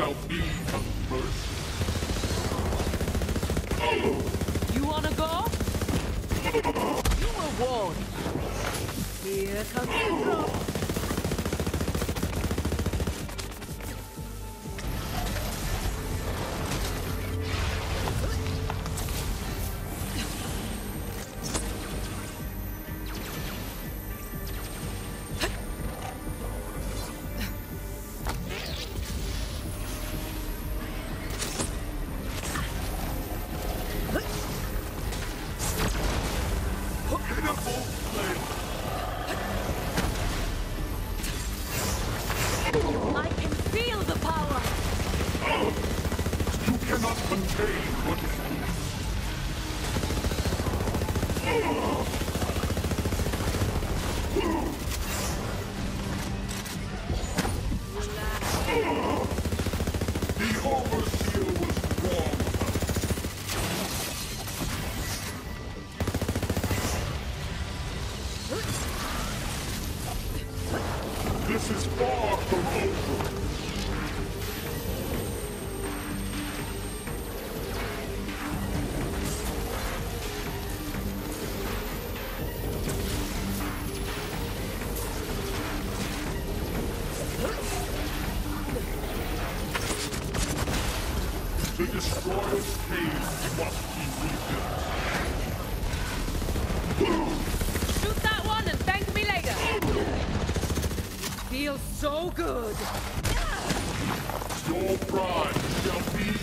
shall be a mercy. You wanna go? You were warned. Here comes the drop. I can feel the power! You cannot contain what is loose. The Shoot that one and thank me later! It feels so good! Your pride shall be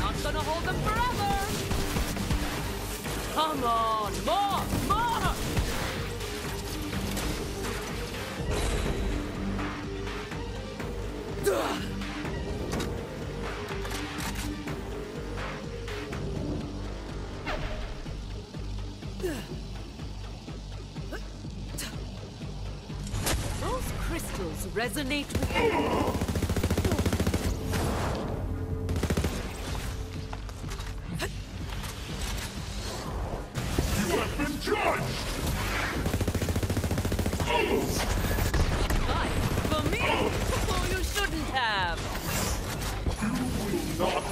Not gonna hold them forever. Come on, more. Those crystals resonate with me. Not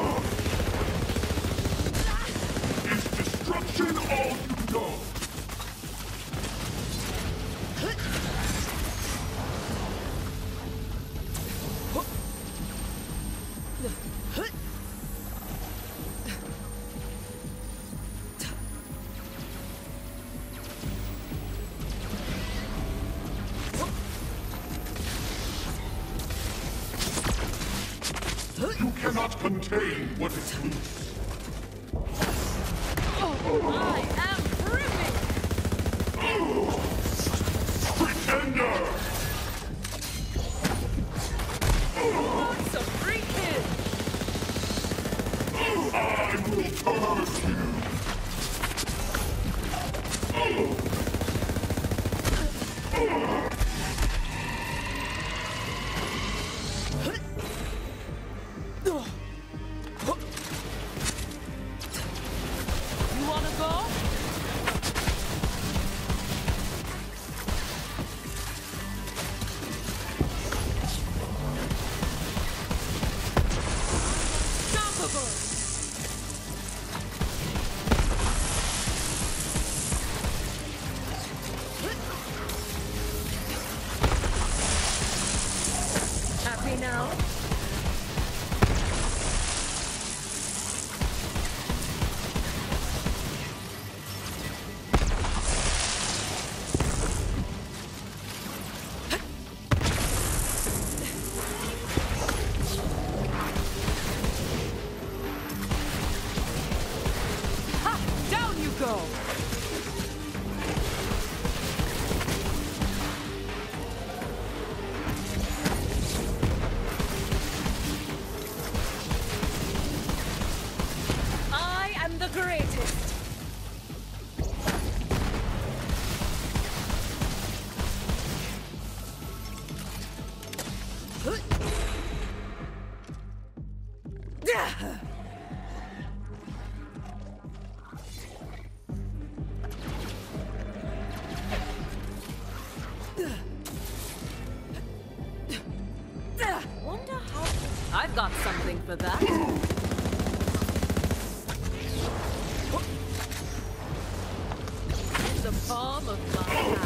contain what is loose. Oh, I am wanna go? Happy now? I've got something for that. Palm of my hand.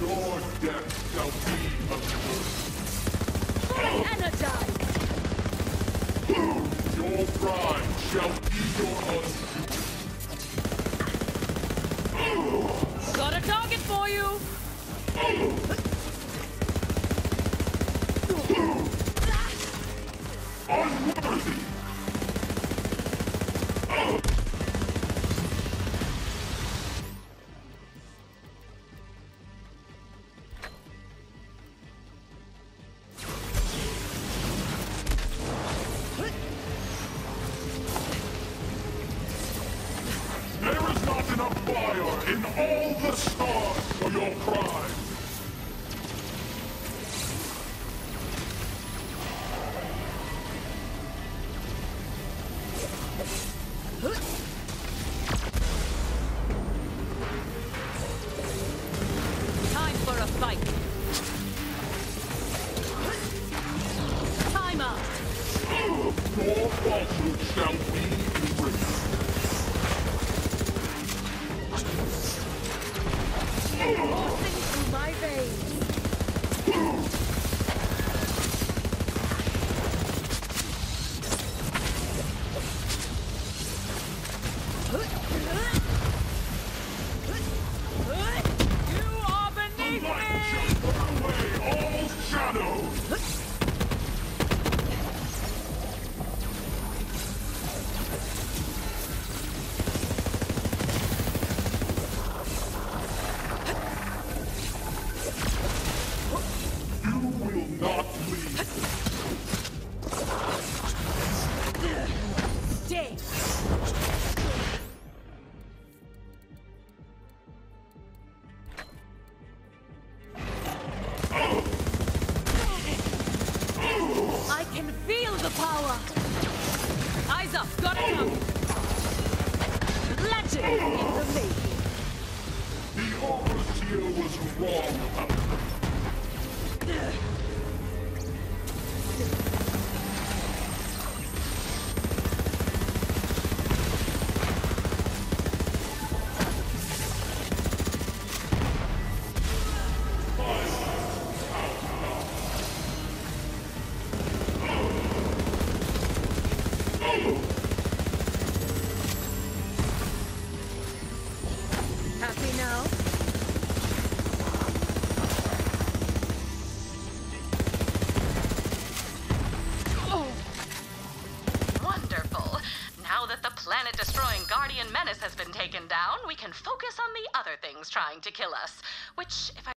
Your death shall be assured. Fully energized! Your pride shall be your undoing. Got a target for you! All the through planet destroying Guardian Menace has been taken down, we can focus on the other things trying to kill us. Which, if I